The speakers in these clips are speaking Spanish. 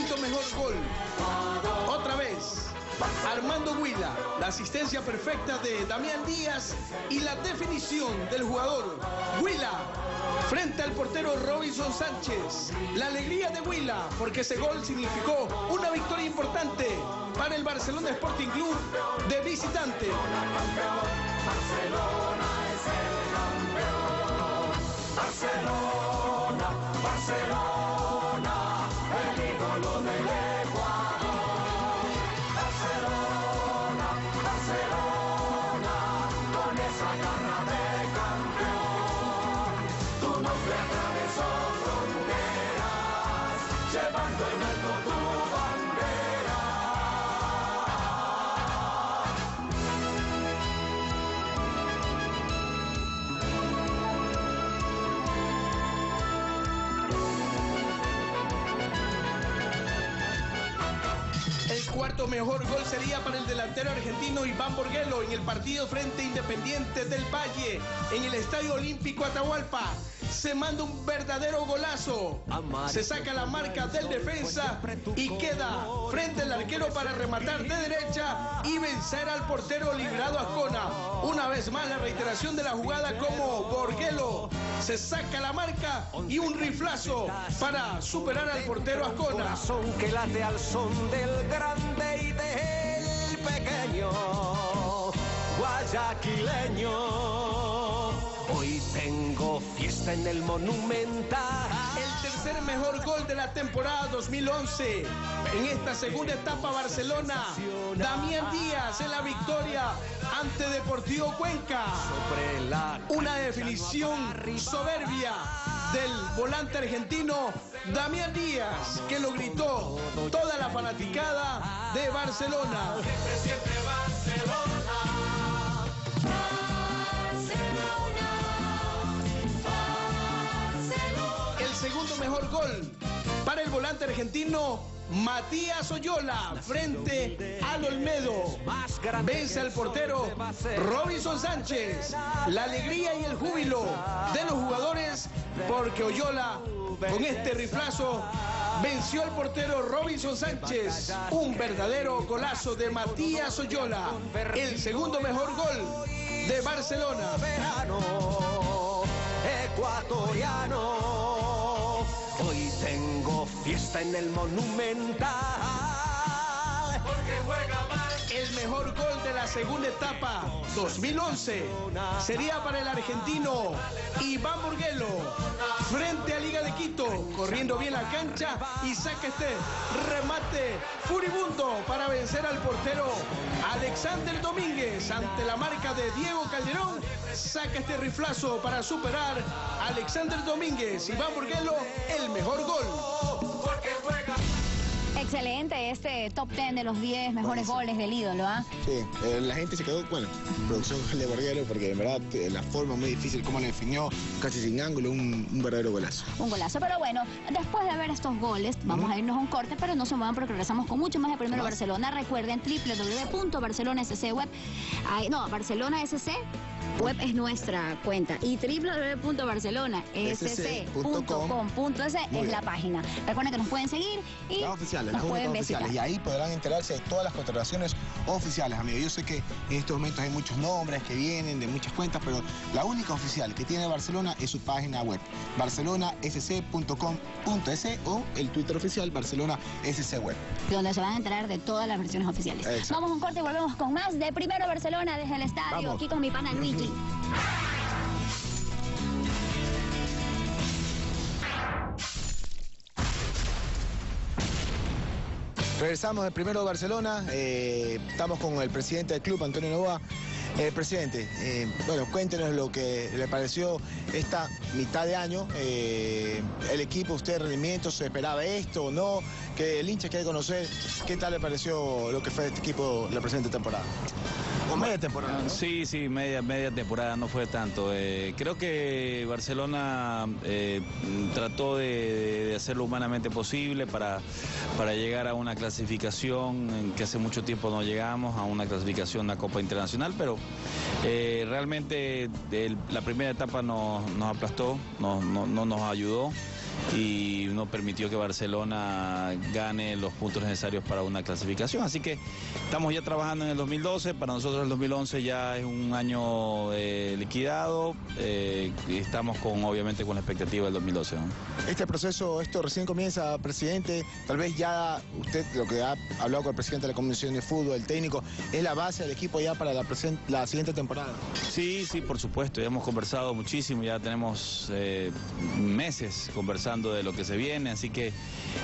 mejor gol. Otra vez, Armando Huila, la asistencia perfecta de Damián Díaz y la definición del jugador Huila frente al portero Robinson Sánchez. La alegría de Huila porque ese gol significó una victoria importante para el Barcelona Sporting Club de visitante. Barcelona, Barcelona, llevando en alto tu bandera. El cuarto mejor gol sería para el delantero argentino Iván Borguelo en el partido frente Independiente del Valle en el Estadio Olímpico Atahualpa. Se manda un verdadero golazo. Se saca la marca del defensa y queda frente al arquero para rematar de derecha y vencer al portero librado Ascona. Una vez más la reiteración de la jugada como Borguelo se saca la marca y un riflazo para superar al portero Ascona. corazón que late al son del grande y del pequeño guayaquileño. Hoy tengo fiesta en el Monumental. El tercer mejor gol de la temporada 2011. En esta segunda etapa Barcelona, Damián Díaz en la victoria ante Deportivo Cuenca. Una definición soberbia del volante argentino Damián Díaz, que lo gritó toda la fanaticada de Barcelona. El segundo mejor gol para el volante argentino Matías Oyola frente al Olmedo. Vence al portero Robinson Sánchez. La alegría y el júbilo de los jugadores porque Oyola con este riflazo venció al portero Robinson Sánchez. Un verdadero golazo de Matías Oyola. El segundo mejor gol de Barcelona. ecuatoriano. Fiesta en el Monumental. Porque juega más. El mejor gol de la segunda etapa 2011 sería para el argentino Iván Burguelo frente a Liga de Quito, corriendo bien la cancha y saca este remate furibundo para vencer al portero Alexander Domínguez ante la marca de Diego Calderón. Saca este riflazo para superar a Alexander Domínguez. Iván Burguelo, el mejor gol. Este top 10 de los 10 mejores goles del ídolo, ¿ah? Sí, eh, la gente se quedó, bueno, producción de Borguero, porque en verdad eh, la forma muy difícil, cómo lo definió, casi sin ángulo, un, un verdadero golazo. Un golazo. Pero bueno, después de ver estos goles, vamos a irnos a un corte, pero no se muevan porque regresamos con mucho más de Primero Barcelona. Recuerden www.barcelonascweb. No, Barcelona SC. Web es nuestra cuenta y www.barcelonasc.com.es es la página. Recuerden que nos pueden seguir y Las oficiales, nos las pueden únicas visitar. oficiales. Y ahí podrán enterarse de todas las contrataciones oficiales, amigos. Yo sé que en estos momentos hay muchos nombres que vienen de muchas cuentas, pero la única oficial que tiene Barcelona es su página web, barcelonasc.com.es o el Twitter oficial Barcelona SC Web. donde se van a enterar de todas las versiones oficiales. Exacto. Vamos a un corte y volvemos con más de Primero Barcelona desde el estadio, Vamos. aquí con mi pana Regresamos del primero de Barcelona, eh, estamos con el presidente del club, Antonio Novoa. Eh, presidente, eh, bueno, cuéntenos lo que le pareció esta mitad de año. eh, el equipo, usted, rendimiento, ¿se esperaba esto o no? Que el hincha quiere conocer qué tal le pareció lo que fue este equipo la presente temporada. O media temporada. ¿no? Sí, sí, media, media temporada no fue tanto. Eh, creo que Barcelona eh, trató de, de hacer lo humanamente posible para, para llegar a una clasificación en que hace mucho tiempo no llegamos, a una clasificación a Copa Internacional, pero eh, realmente el- la primera etapa nos, nos aplastó, no, no- no nos ayudó. Y no permitió que Barcelona gane los puntos necesarios para una clasificación. Así que estamos ya trabajando en el 2012, para nosotros el 2011 ya es un año eh, liquidado eh, y estamos con obviamente con la expectativa del 2012. Este proceso, esto recién comienza, presidente, tal vez ya usted lo que ha hablado con el presidente de la Comisión de Fútbol, el técnico, es la base del equipo ya para la, la siguiente temporada. Sí, sí, por supuesto, ya hemos conversado muchísimo, ya tenemos eh, meses conversando de lo que se viene, así que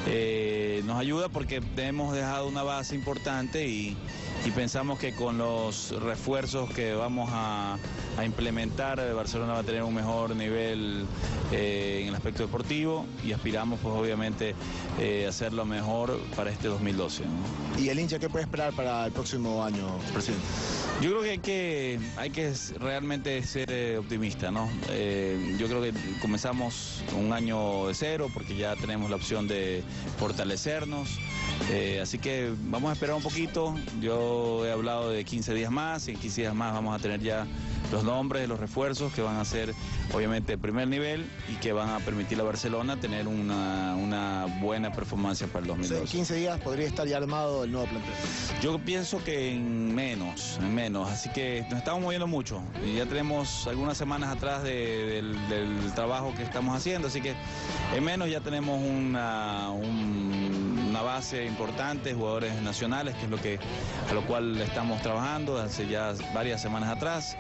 eh, nos ayuda porque hemos dejado una base importante y, pensamos que con los refuerzos que vamos a, implementar, Barcelona va a tener un mejor nivel eh, en el aspecto deportivo y aspiramos pues obviamente a hacerlo mejor para este 2012. ¿Y el hincha qué puede esperar para el próximo año, presidente? Yo creo que hay que, realmente ser eh, optimista, ¿no? Eh, yo creo que comenzamos un año de cero porque ya tenemos la opción de fortalecernos. Eh, así que vamos a esperar un poquito. Yo he hablado de 15 días más y en 15 días más vamos a tener ya los nombres de los refuerzos que van a ser obviamente el primer nivel y que van a permitir a Barcelona tener una, buena performance para el 2012. en 15 días podría estar ya armado el nuevo plantel. Yo pienso que en menos, en menos, así que nos estamos moviendo mucho y ya tenemos algunas semanas atrás del, trabajo que estamos haciendo, así que en menos ya tenemos una, una base importante, jugadores nacionales, que es lo que a lo cual estamos trabajando hace ya varias semanas atrás.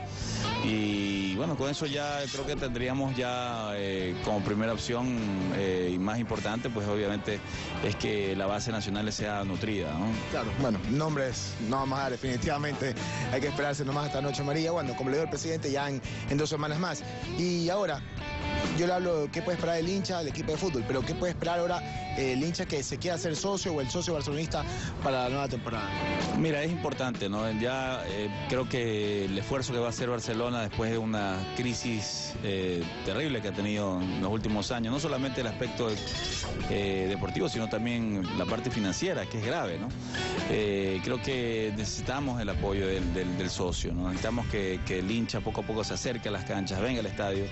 Y bueno, con eso ya creo que tendríamos ya eh, como primera opción eh, y más importante, pues obviamente es que la base nacional sea nutrida. Claro, bueno, nombres no vamos a dar definitivamente, hay que esperarse nomás esta noche María, bueno, como le dio el presidente ya en, en dos semanas más. Y ahora, yo le hablo de qué puede esperar el hincha del equipo de fútbol, pero qué puede esperar ahora el hincha que se quiera ser socio o el socio barcelonista para la nueva temporada. Mira, es importante, ¿no? Ya eh, creo que el esfuerzo que va a hacer Barcelona después de una crisis eh, terrible que ha tenido en los últimos años, no solamente el aspecto eh, deportivo, sino también la parte financiera, que es grave, ¿no? Creo que necesitamos el apoyo del, socio, ¿no? Necesitamos que, que, el hincha poco a poco se acerque a las canchas, venga al estadio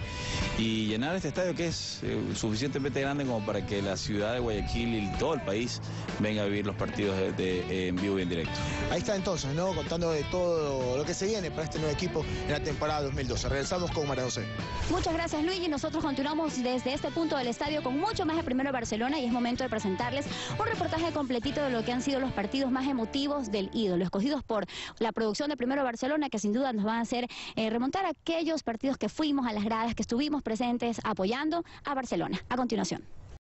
y llenar este estadio que es suficientemente grande como para que la ciudad de Guayaquil y todo el país venga a vivir los partidos de, en vivo y en directo. Ahí está entonces, ¿no? Contando de todo lo que se viene para este nuevo equipo en la temporada 2012. Regresamos con María José. Muchas gracias Luis y nosotros continuamos desde este punto del estadio con mucho más de Primero Barcelona y es momento de presentarles un reportaje completito de lo que han sido los partidos más emotivos del ídolo, escogidos por la producción de Primero Barcelona que sin duda nos van a hacer eh, remontar aquellos partidos que fuimos a las gradas, que estuvimos presentes apoyando a Barcelona. A continuación.